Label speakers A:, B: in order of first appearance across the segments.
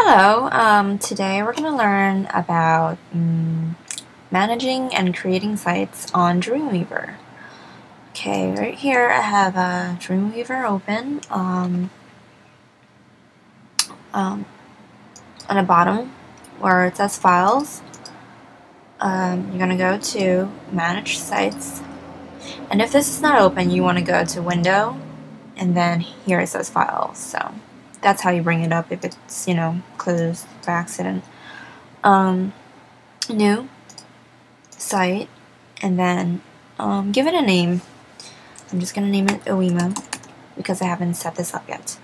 A: Hello, um, today we're going to learn about um, managing and creating sites on Dreamweaver. Okay, right here I have a Dreamweaver open. Um, um, on the bottom where it says files, um, you're going to go to manage sites. And if this is not open, you want to go to window and then here it says files. So that's how you bring it up if it's, you know, closed by accident. Um, new site, and then um, give it a name. I'm just to name it OEMA because I haven't set this up yet.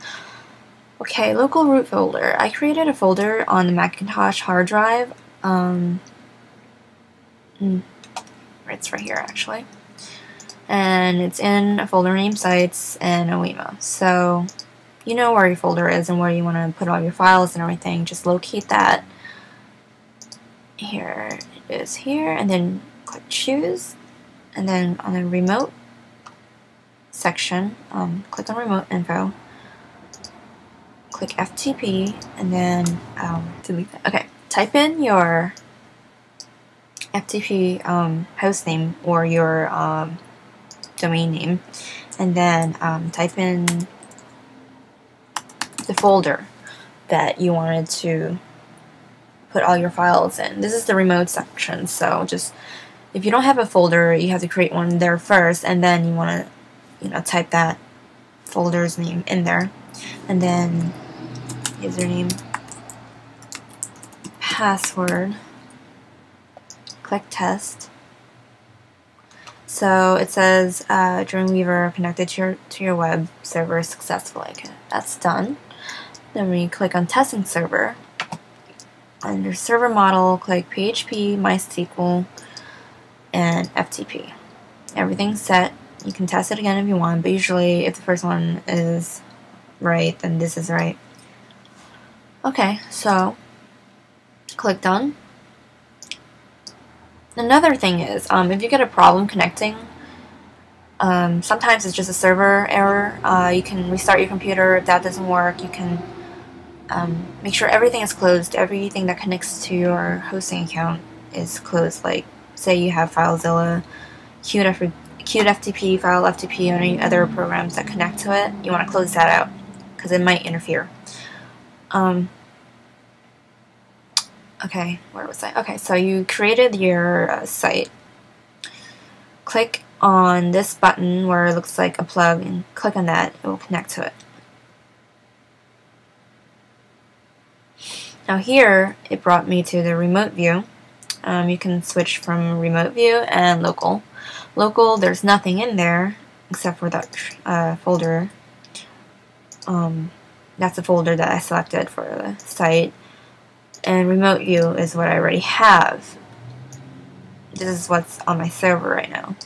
A: Okay, local root folder. I created a folder on the Macintosh hard drive. Um, hmm, it's right here actually. And it's in a folder named Sites and OEMA. So you know where your folder is and where you want to put all your files and everything. Just locate that. Here it is here, and then click choose, and then on the remote section, um, click on remote info, click FTP, and then um, delete that. Okay, type in your FTP um, host name or your um, domain name, and then um, type in the folder that you wanted to put all your files in. This is the remote section, so just if you don't have a folder, you have to create one there first, and then you want to, you know, type that folder's name in there, and then username, password, click test. So it says uh, Dreamweaver connected to your to your web server successfully. Okay, that's done. Then we click on testing server. Under server model, click PHP, MySQL, and FTP. Everything's set. You can test it again if you want, but usually if the first one is right, then this is right. Okay, so click done. Another thing is, um, if you get a problem connecting, um, sometimes it's just a server error. Uh, you can restart your computer. If that doesn't work, you can um, make sure everything is closed. Everything that connects to your hosting account is closed. Like, say you have FileZilla, Cute, FTP, File FTP, or any other programs that connect to it, you want to close that out because it might interfere. Um, okay, where was I? Okay, so you created your uh, site. Click on this button where it looks like a plug and click on that. It will connect to it. Now here, it brought me to the remote view. Um, you can switch from remote view and local. Local, there's nothing in there except for that uh, folder. Um, that's the folder that I selected for the site. And remote view is what I already have. This is what's on my server right now.